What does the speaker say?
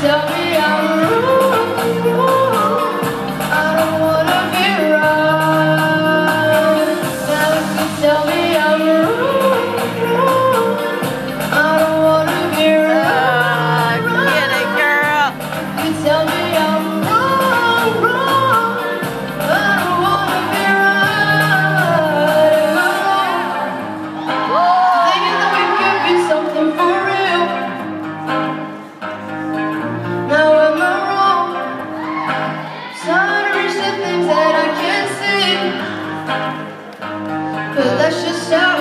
Tell me I'm wrong precious hour.